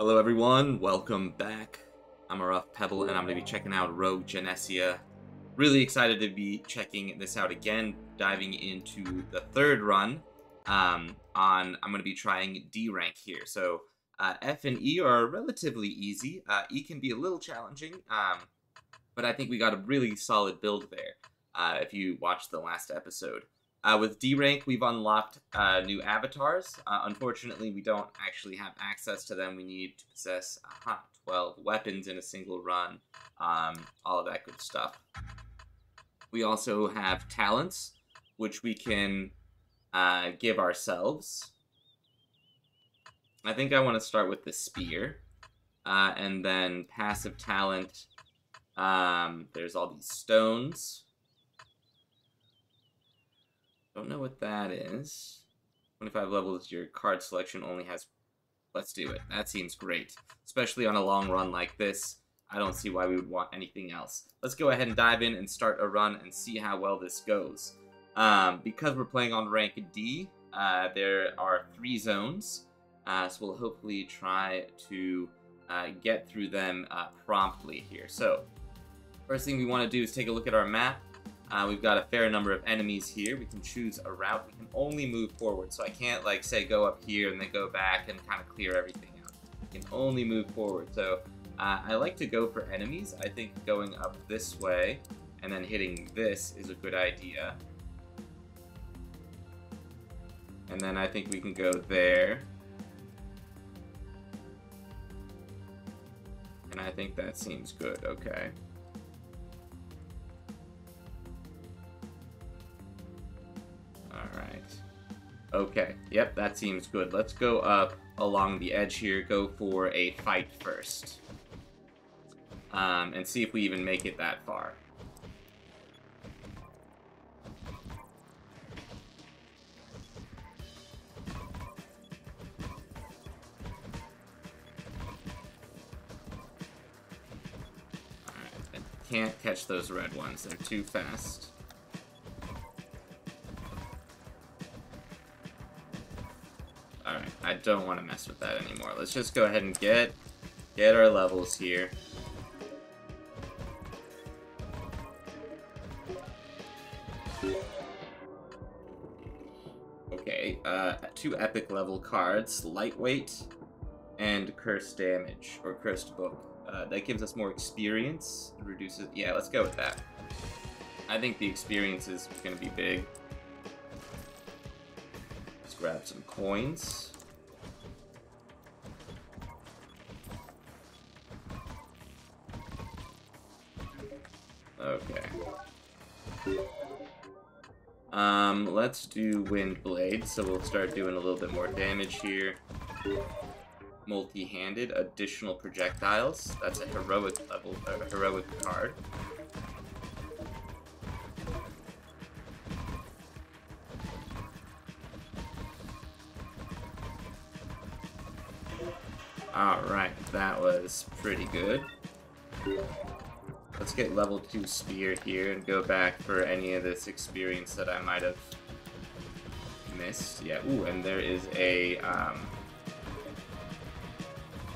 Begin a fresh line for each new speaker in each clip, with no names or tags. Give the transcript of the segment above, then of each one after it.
Hello everyone, welcome back. I'm Aruff Pebble and I'm going to be checking out Rogue Genesia. Really excited to be checking this out again, diving into the third run um, on, I'm going to be trying D rank here. So uh, F and E are relatively easy. Uh, e can be a little challenging, um, but I think we got a really solid build there uh, if you watched the last episode. Uh, with D rank, we've unlocked uh, new avatars. Uh, unfortunately, we don't actually have access to them. We need to possess 12 weapons in a single run, um, all of that good stuff. We also have talents, which we can uh, give ourselves. I think I want to start with the spear, uh, and then passive talent. Um, there's all these stones. Don't know what that is. 25 levels, your card selection only has... Let's do it. That seems great. Especially on a long run like this. I don't see why we would want anything else. Let's go ahead and dive in and start a run and see how well this goes. Um, because we're playing on rank D, uh, there are three zones. Uh, so we'll hopefully try to uh, get through them uh, promptly here. So, first thing we want to do is take a look at our map. Uh, we've got a fair number of enemies here. We can choose a route. We can only move forward, so I can't, like, say go up here and then go back and kind of clear everything out. We can only move forward. So uh, I like to go for enemies. I think going up this way and then hitting this is a good idea. And then I think we can go there. And I think that seems good, okay. Okay, yep, that seems good. Let's go up along the edge here, go for a fight first. Um, and see if we even make it that far. Can't catch those red ones, they're too fast. Don't want to mess with that anymore. Let's just go ahead and get get our levels here. Okay, uh, two epic level cards, lightweight and cursed damage, or cursed book. Uh, that gives us more experience, reduces, yeah, let's go with that. I think the experience is going to be big. Let's grab some coins. Okay. Um, let's do Wind Blade, so we'll start doing a little bit more damage here. Multi-handed, additional projectiles. That's a heroic level, a heroic card. Alright, that was pretty good. Get level 2 spear here and go back for any of this experience that I might have missed. Yeah, ooh, and there is a, um,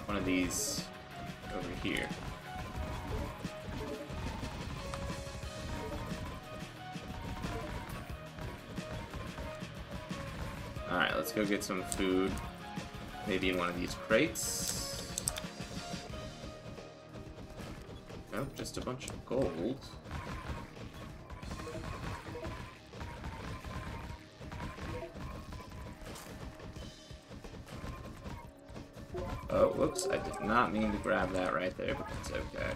one of these over here. Alright, let's go get some food. Maybe in one of these crates. Just a bunch of gold. Oh, whoops, I did not mean to grab that right there, but it's okay.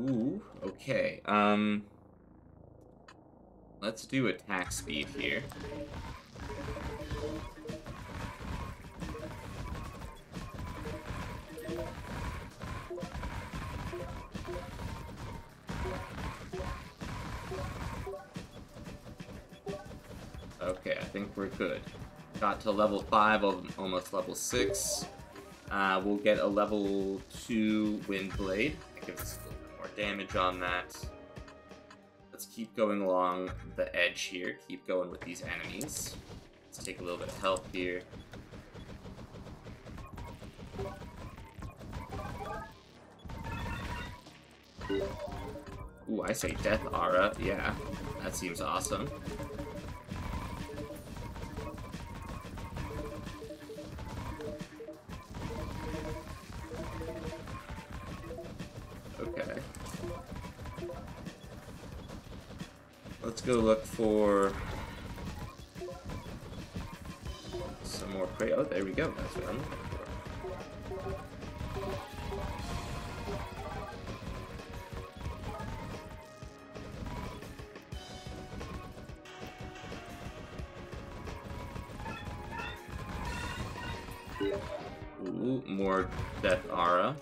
Ooh, okay, um... Let's do attack speed here. To level 5, almost level 6. Uh, we'll get a level 2 Wind Blade. That gives us a little bit more damage on that let's keep going along the edge here. Keep going with these enemies. Let's take a little bit of help here. Ooh, I say Death Aura. Yeah, that seems awesome. Ooh, more Death Aura.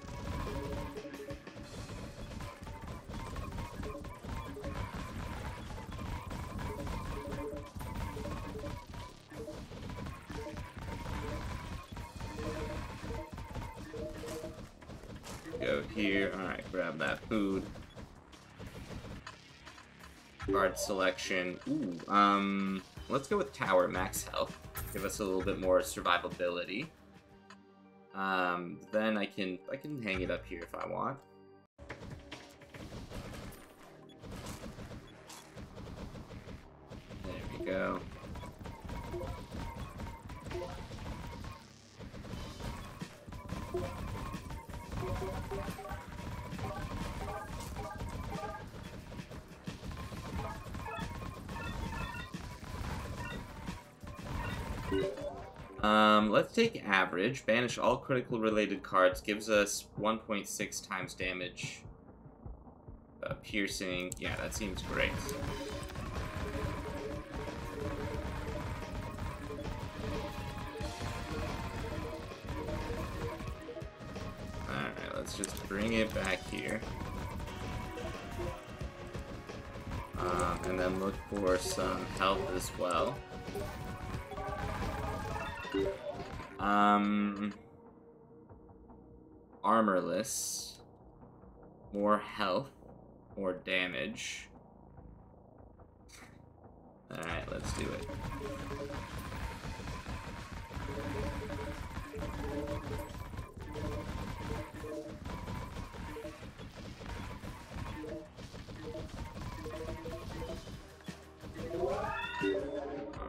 Go here. Alright, grab that food. Card selection. Ooh, um, let's go with Tower Max Health. Give us a little bit more survivability. Um, then I can I can hang it up here if I want. Take average. Banish all critical related cards. Gives us 1.6 times damage. Uh, piercing. Yeah, that seems great. Alright, let's just bring it back here. Um, and then look for some health as well. Um, armorless, more health, more damage. Alright, let's do it.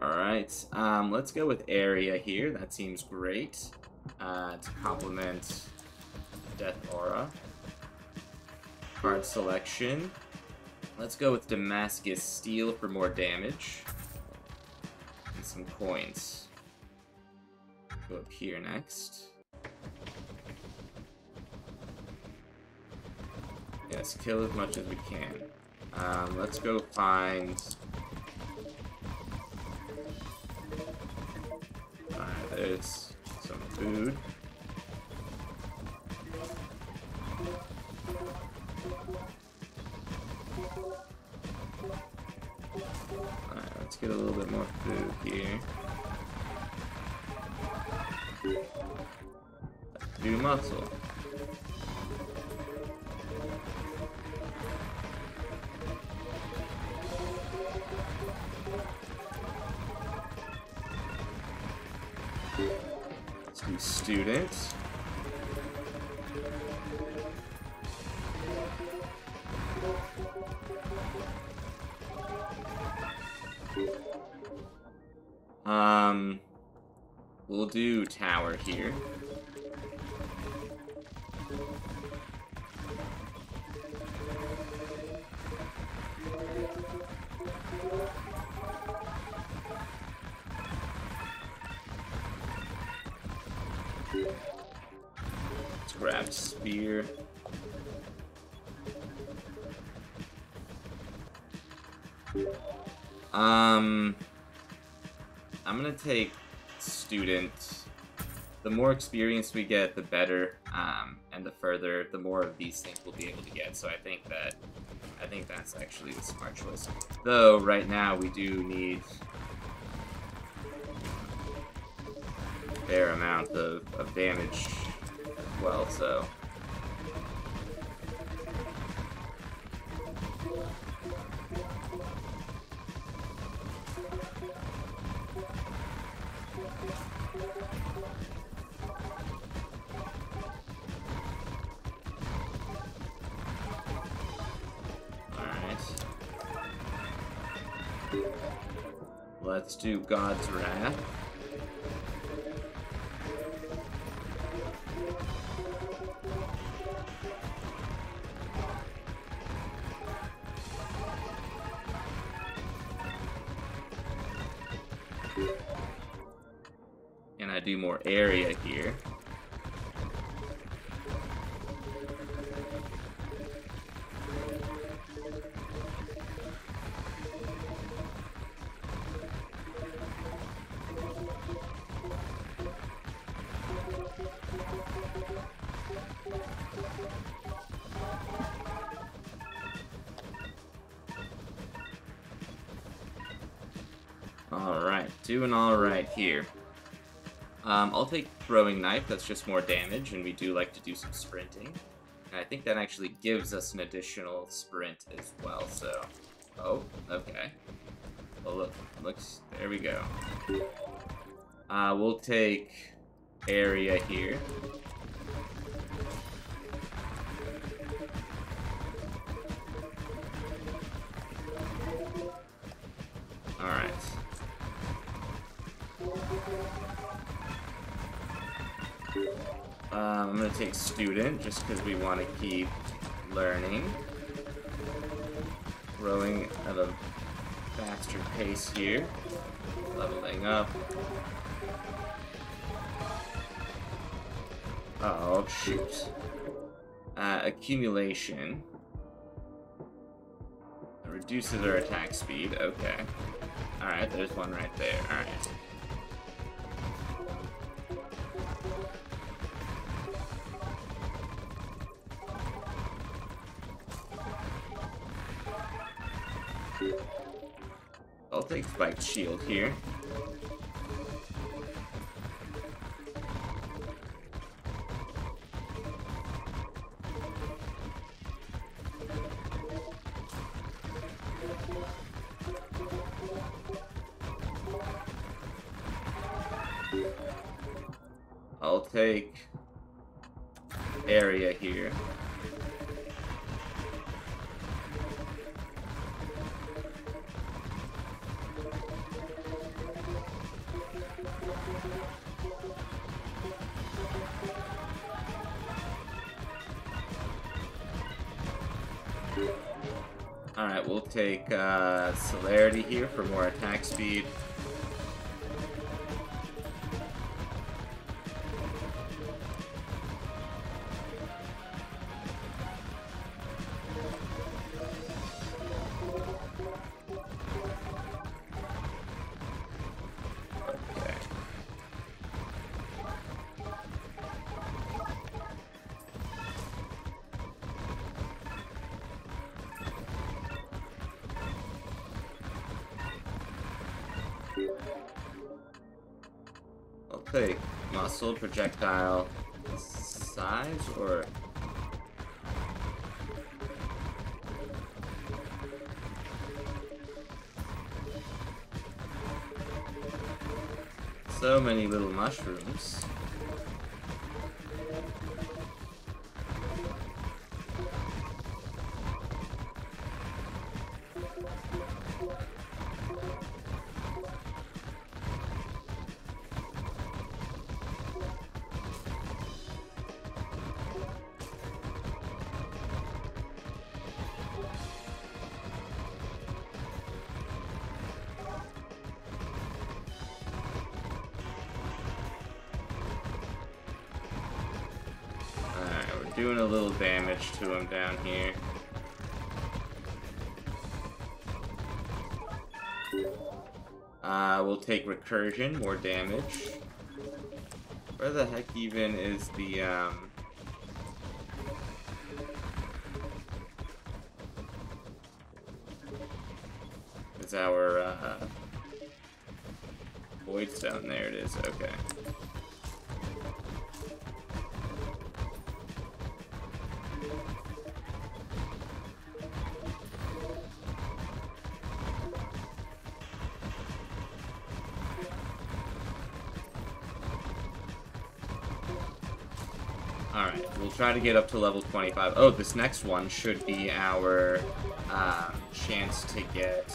Alright, um, let's go with area here. That seems great. Uh, to complement Death Aura. Card selection. Let's go with Damascus Steel for more damage. And some coins. Go up here next. Yes, kill as much as we can. Um, let's go find Alright, there's some food. Alright, let's get a little bit more food here. Do muscle. Student. Um, we'll do tower here. Gonna take student. The more experience we get, the better, um, and the further, the more of these things we'll be able to get. So I think that, I think that's actually the smart choice. Though right now we do need a fair amount of, of damage as well. So. Let's do God's Wrath. Doing alright here. Um, I'll take throwing knife, that's just more damage, and we do like to do some sprinting. And I think that actually gives us an additional sprint as well, so... Oh, okay. Well, look, looks, there we go. Uh, we'll take area here. Student just because we want to keep learning. Growing at a faster pace here. Leveling up. Oh, shoot. Uh, accumulation. It reduces our attack speed. Okay. Alright, there's one right there. Alright. Take Spiked Shield here. I'll muscle, projectile, size, or... So many little mushrooms. To him down here. Uh, we'll take recursion, more damage. Where the heck even is the, um... Is our, uh... Void Stone, there it is, okay. Try to get up to level 25. Oh, this next one should be our um, chance to get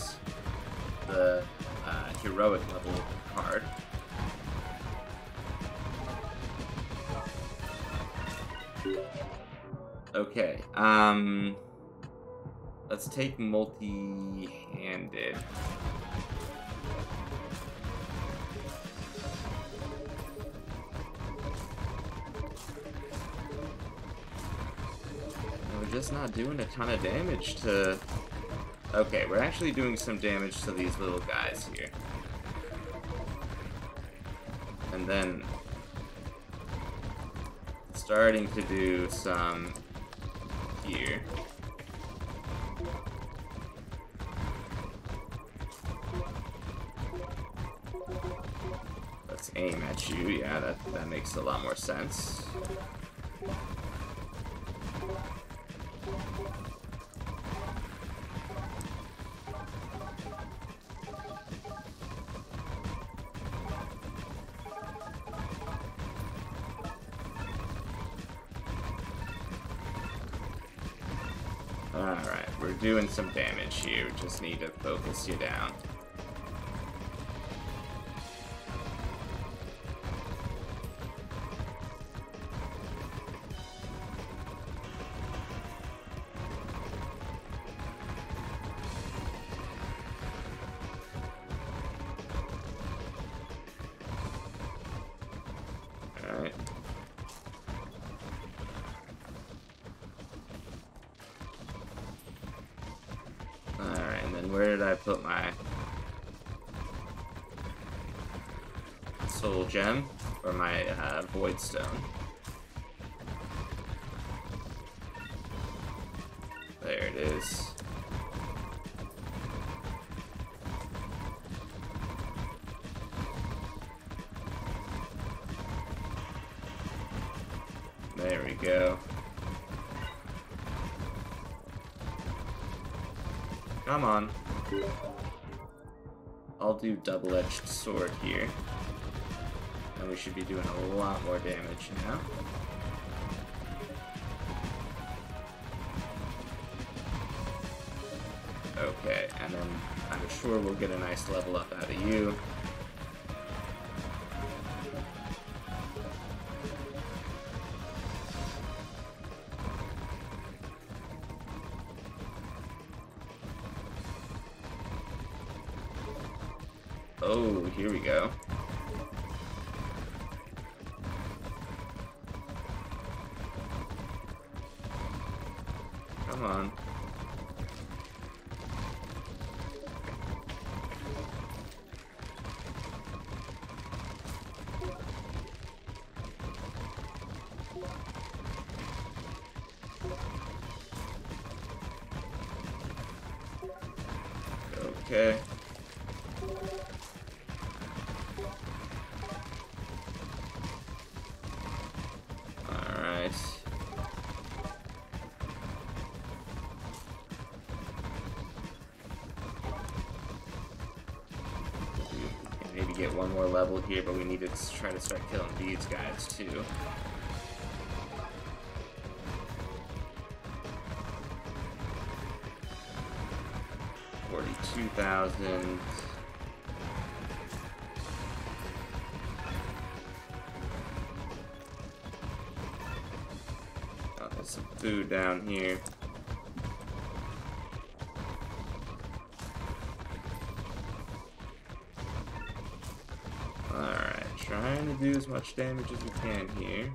the uh, heroic level card. Okay, um... Let's take multi-handed. Just not doing a ton of damage to... Okay, we're actually doing some damage to these little guys here. And then... Starting to do some here. Let's aim at you. Yeah, that, that makes a lot more sense. Some damage here. Just need to focus you down. Uh, void stone? There it is. There we go. Come on. I'll do double-edged sword here. And we should be doing a lot more damage now. Okay, and then I'm sure we'll get a nice level up out of you. To try to start killing these guys too. Forty-two thousand. Oh, there's some food down here. Do as much damage as we can here.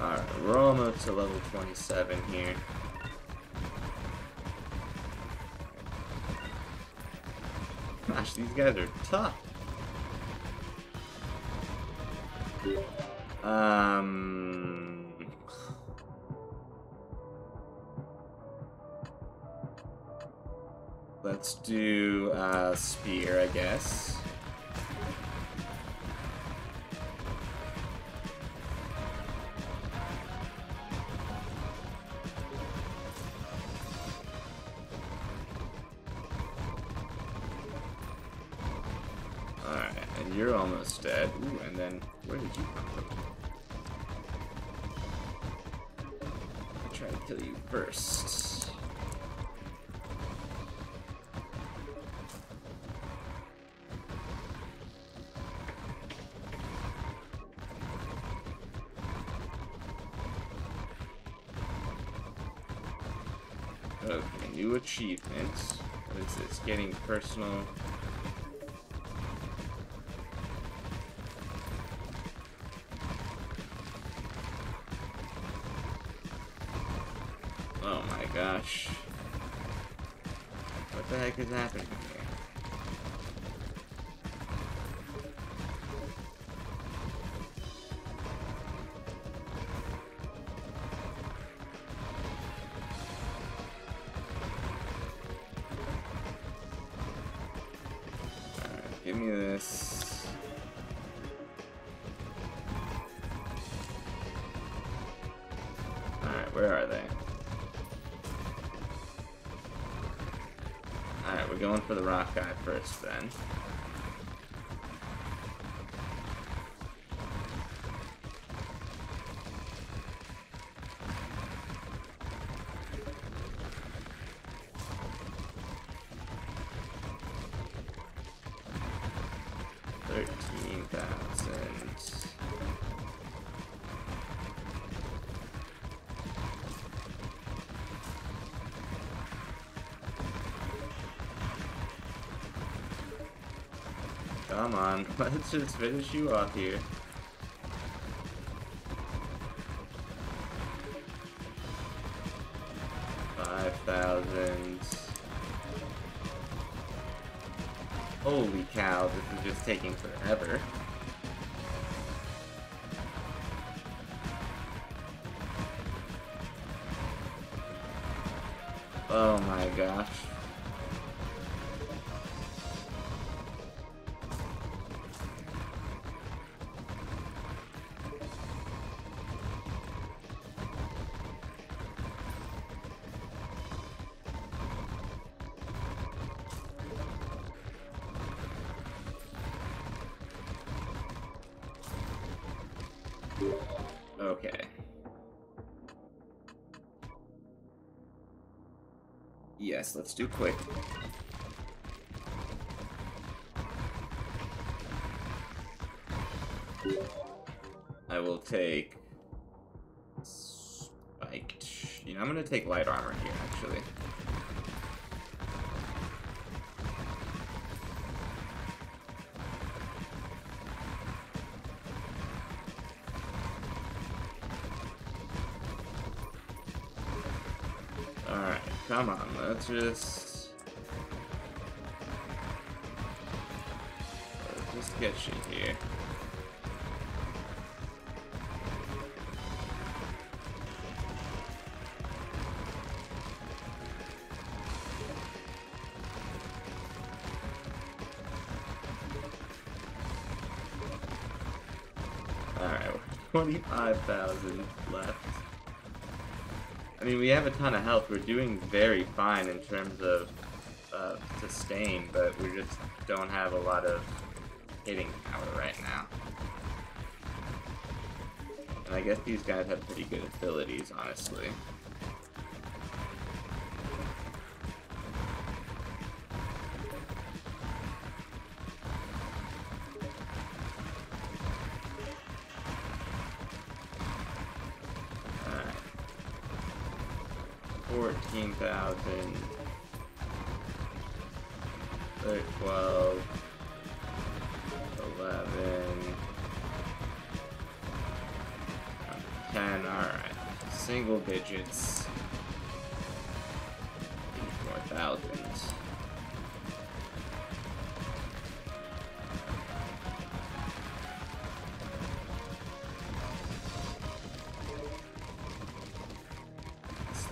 Alright, we're almost to level 27 here. Gosh, these guys are tough. Try to kill you first. Okay, new achievement. What is this? Getting personal What the first then. Come on, let's just finish you off here. Let's do quick. I will take spiked. You know, I'm gonna take light armor here actually. Alright, come on, let's just... Let's just get you here. Alright, 25,000 left. I mean, we have a ton of health. We're doing very fine in terms of uh, sustain, but we just don't have a lot of hitting power right now. And I guess these guys have pretty good abilities, honestly.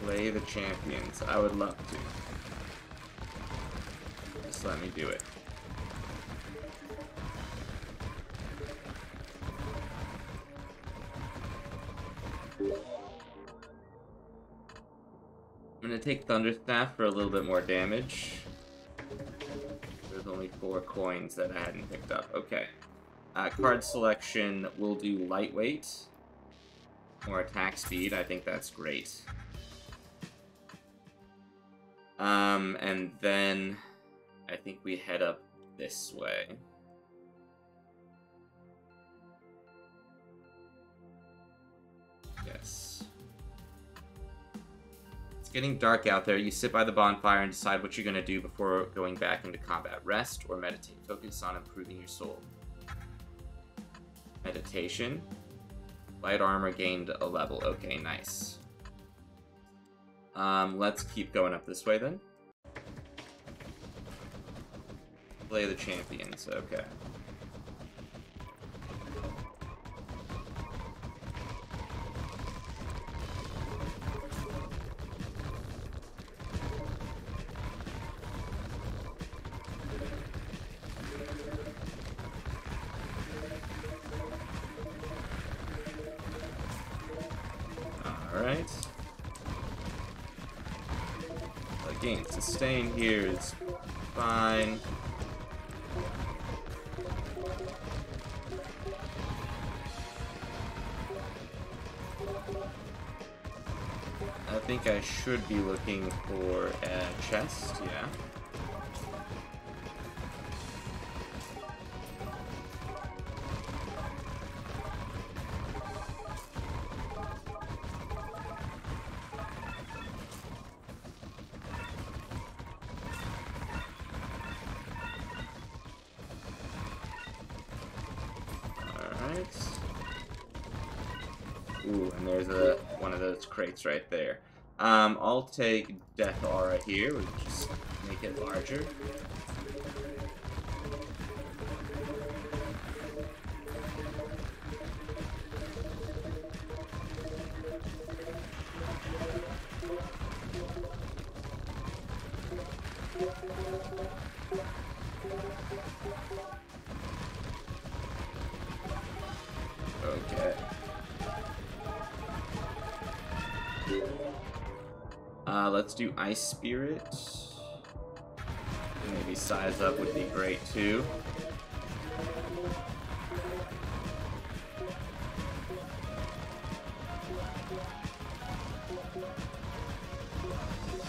Slay the champions. I would love to. Just let me do it. I'm gonna take Thunderstaff for a little bit more damage. There's only four coins that I hadn't picked up. Okay. Uh, card selection, we'll do lightweight. More attack speed, I think that's great. Um, and then I think we head up this way. Yes. It's getting dark out there. You sit by the bonfire and decide what you're going to do before going back into combat. Rest or meditate. Focus on improving your soul. Meditation. Light armor gained a level. Okay, nice. Um, let's keep going up this way then. Play the champions. Okay. Again, sustain here is fine. I think I should be looking for a chest, yeah. Right there. Um, I'll take Death Aura here, we'll just make it larger. Ice Spirit. Maybe size up would be great too.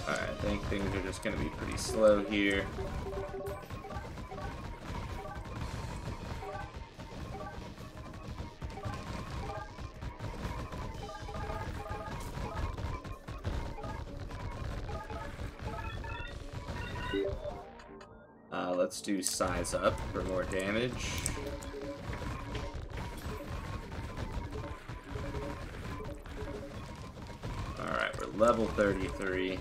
Alright, I think things are just gonna be pretty slow here. Size up for more damage. Alright, we're level 33.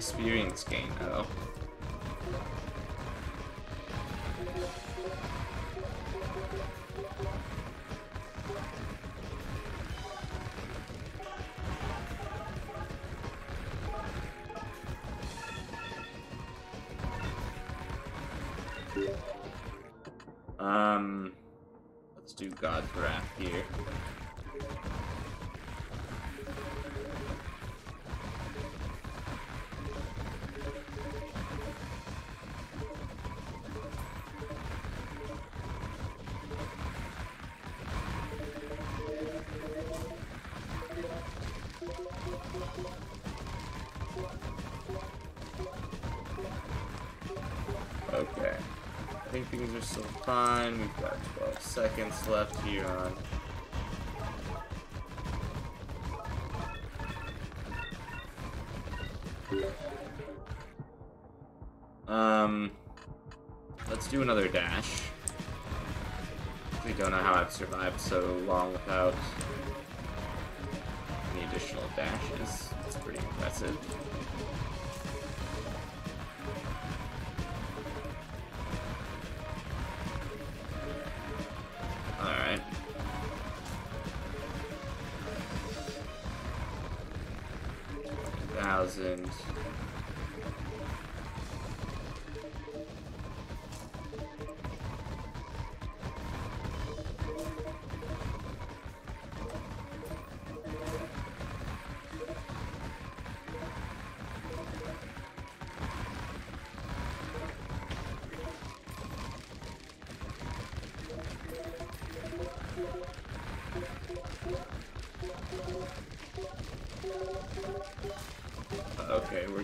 Experience gain, oh. Um, let's do God's Wrath here. Seconds left here on. Um, let's do another dash. We don't know how I've survived so long without any additional dashes. It's pretty impressive.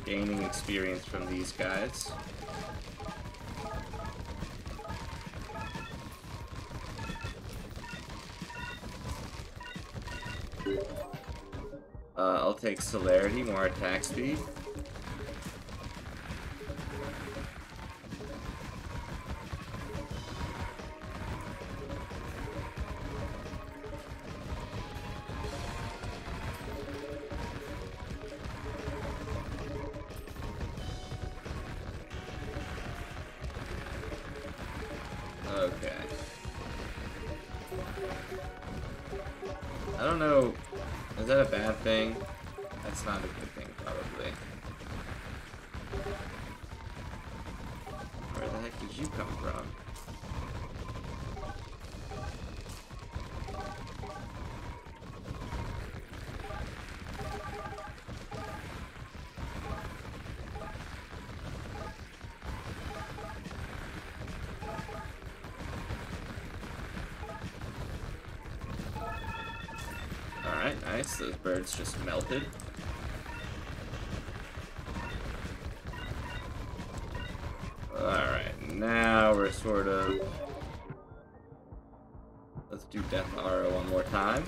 Gaining experience from these guys. Uh, I'll take Celerity, more attack speed. Sort of... Let's do Death Arrow one more time.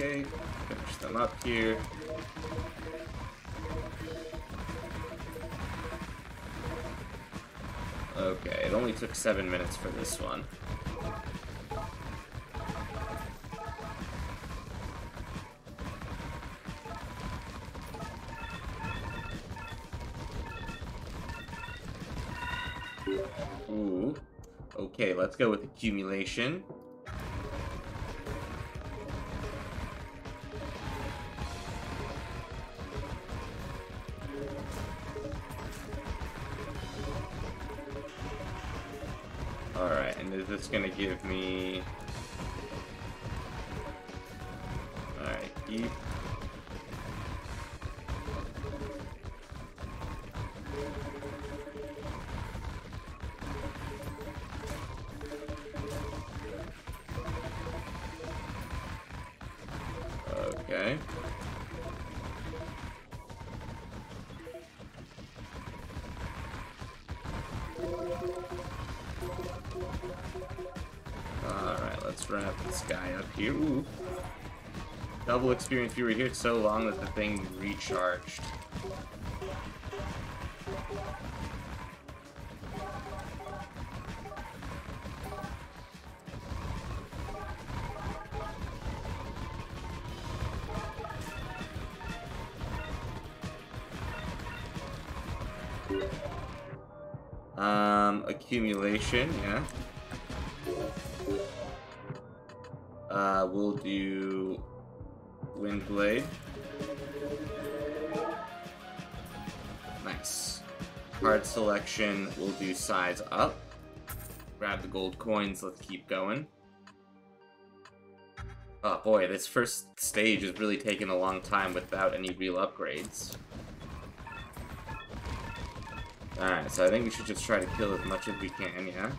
Okay, finish them up here. Okay, it only took seven minutes for this one. Ooh. Okay, let's go with accumulation. Is this gonna give me... Double experience we were here so long that the thing recharged. Um, accumulation, yeah. we'll do size up. Grab the gold coins, let's keep going. Oh boy, this first stage is really taking a long time without any real upgrades. Alright, so I think we should just try to kill as much as we can, yeah?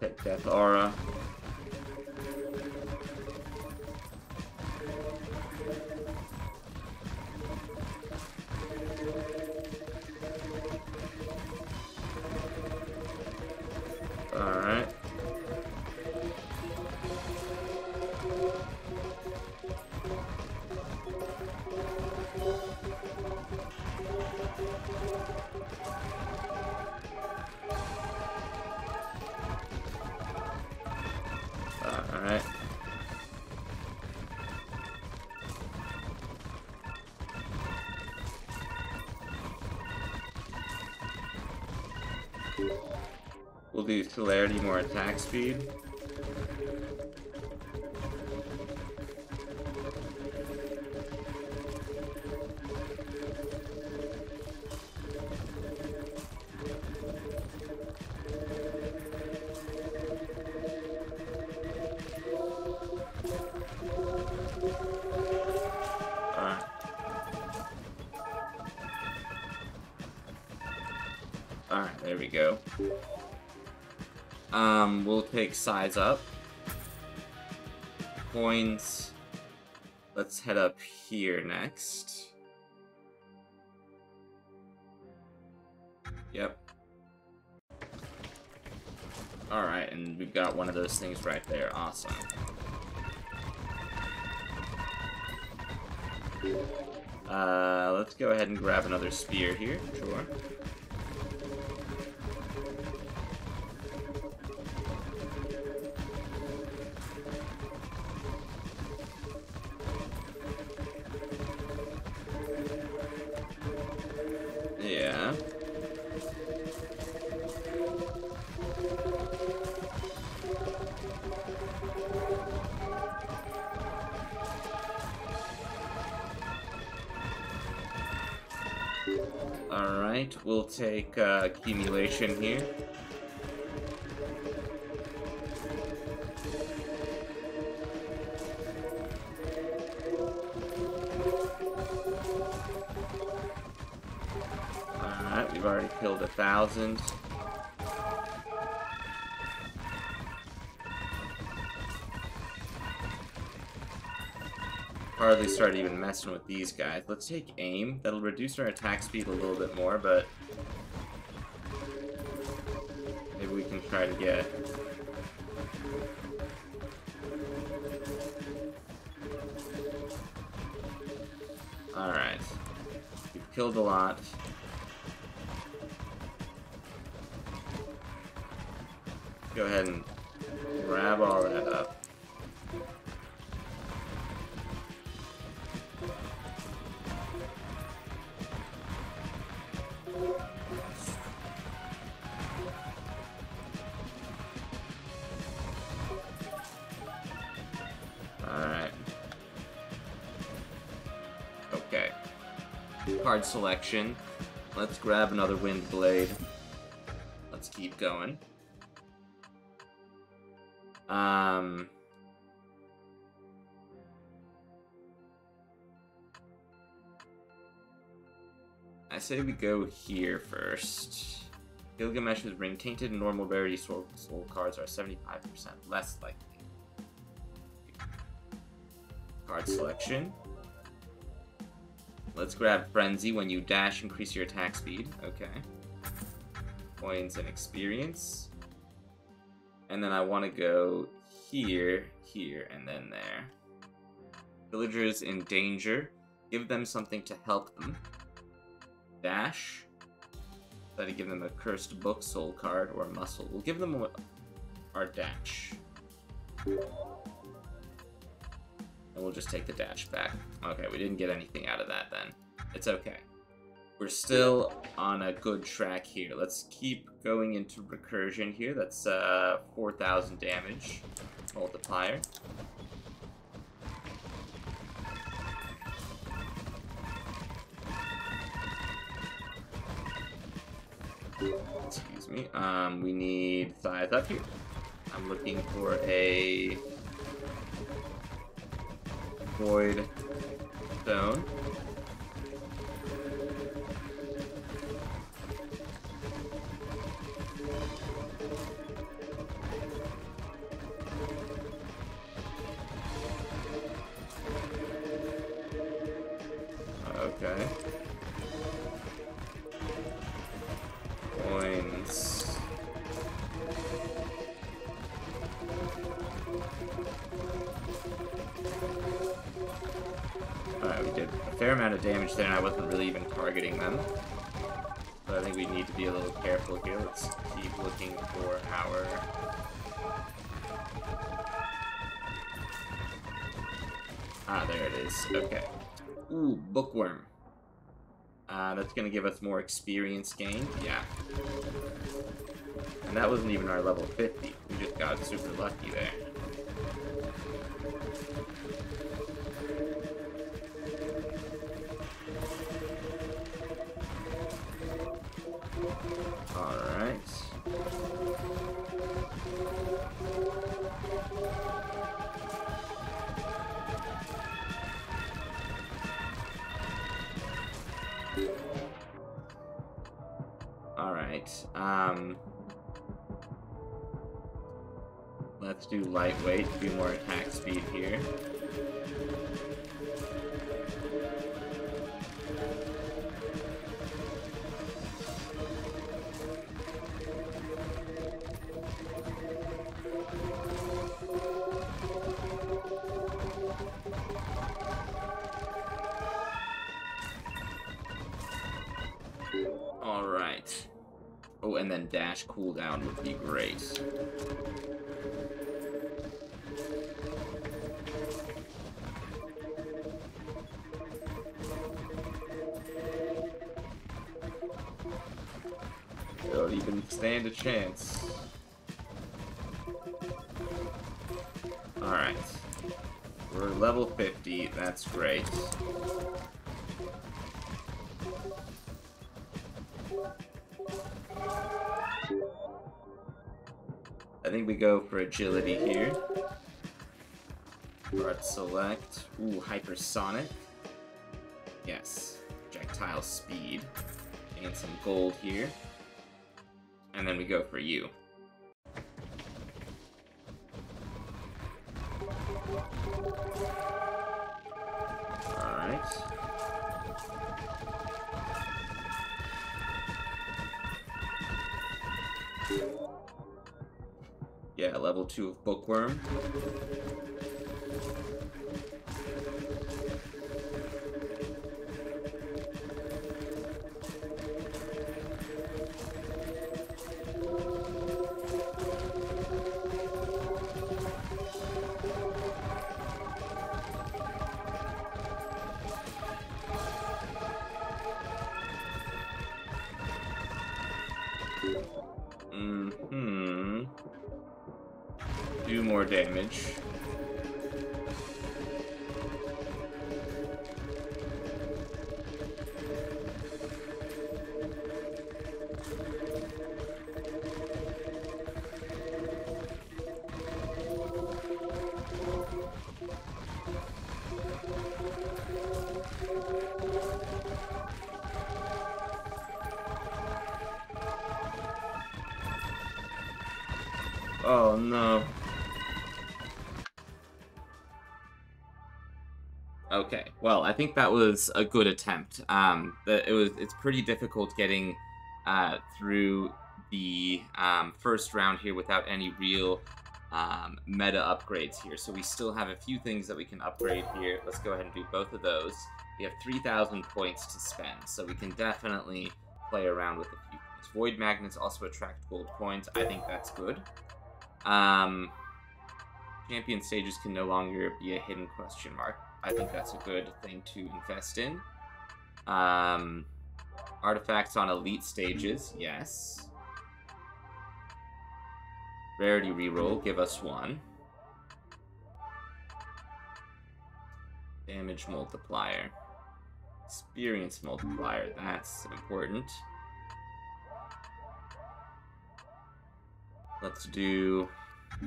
Take Death Aura. More attack speed. Alright, there we go. Um, we'll take size up. Coins. Let's head up here next. Yep. Alright, and we've got one of those things right there. Awesome. Uh, let's go ahead and grab another spear here. Sure. Take uh, accumulation here. Alright, we've already killed a thousand. Hardly started even messing with these guys. Let's take aim. That'll reduce our attack speed a little bit more, but try to get Alright. We've killed a lot. Go ahead and grab all that up. Selection. Let's grab another Wind Blade. Let's keep going. Um. I say we go here first. Gilgamesh's ring tainted normal rarity soul, soul cards are 75% less likely. Card selection. Let's grab Frenzy. When you dash, increase your attack speed. Okay. Coins and experience. And then I want to go here, here, and then there. Villagers in danger. Give them something to help them. Dash. Try to give them a cursed book, soul card, or muscle. We'll give them our dash. And we'll just take the dash back. Okay, we didn't get anything out of that then. It's okay. We're still on a good track here. Let's keep going into recursion here. That's uh, 4,000 damage multiplier. Excuse me. Um, we need size up here. I'm looking for a void stone. Little careful here. Let's keep looking for our... Ah, there it is. Okay. Ooh, Bookworm. Uh, that's going to give us more experience gain. Yeah. And that wasn't even our level 50. We just got super lucky there. Um... Let's do lightweight, do more attack speed here. And then dash cooldown would be great. Don't even stand a chance. Alright. We're level 50, that's great. Think we go for agility here. Art select. Ooh, hypersonic. Yes. Projectile speed. And some gold here. And then we go for you. Level 2 of Bookworm. No. Okay, well, I think that was a good attempt. Um, it was it's pretty difficult getting uh, through the um, first round here without any real um, meta upgrades here. So we still have a few things that we can upgrade here. Let's go ahead and do both of those. We have 3,000 points to spend, so we can definitely play around with a few things. Void magnets also attract gold coins. I think that's good. Um, champion stages can no longer be a hidden question mark. I think that's a good thing to invest in. Um, artifacts on elite stages, yes. Rarity reroll, give us one. Damage multiplier. Experience multiplier, that's important. Let's do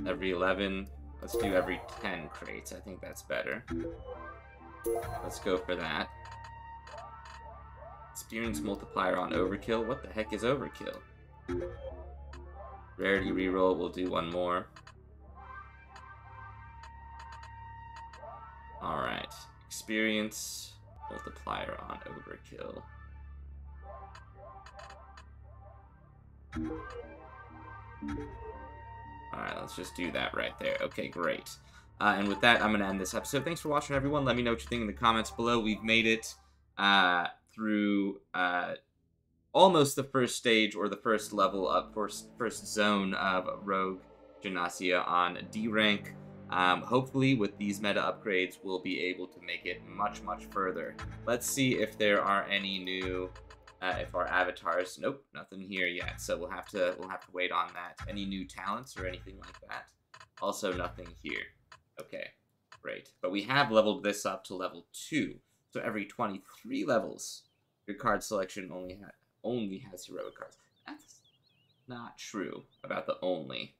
every 11. Let's do every 10 crates. I think that's better. Let's go for that. Experience multiplier on overkill. What the heck is overkill? Rarity reroll. We'll do one more. Alright. Experience. multiplier on overkill. Alright, let's just do that right there. Okay, great. Uh, and with that, I'm going to end this episode. Thanks for watching, everyone. Let me know what you think in the comments below. We've made it uh, through uh, almost the first stage or the first level of first, first zone of Rogue Genesia on D rank. Um, hopefully, with these meta upgrades, we'll be able to make it much, much further. Let's see if there are any new, uh, if our avatars. Nope, nothing here yet. So we'll have to we'll have to wait on that. Any new talents or anything like that? Also, nothing here. Okay, great. But we have leveled this up to level two. So every 23 levels, your card selection only ha only has heroic cards. That's not true about the only.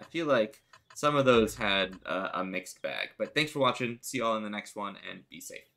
I feel like some of those had uh, a mixed bag. But thanks for watching. See you all in the next one, and be safe.